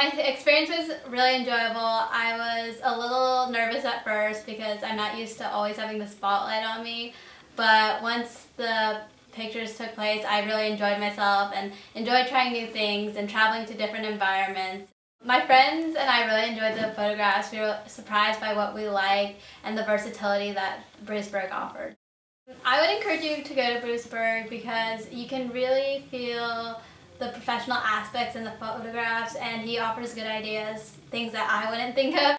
My experience was really enjoyable. I was a little nervous at first because I'm not used to always having the spotlight on me, but once the pictures took place, I really enjoyed myself and enjoyed trying new things and traveling to different environments. My friends and I really enjoyed the photographs. We were surprised by what we liked and the versatility that Bruce Berg offered. I would encourage you to go to Bruce Berg because you can really feel the professional aspects in the photographs and he offers good ideas, things that I wouldn't think of.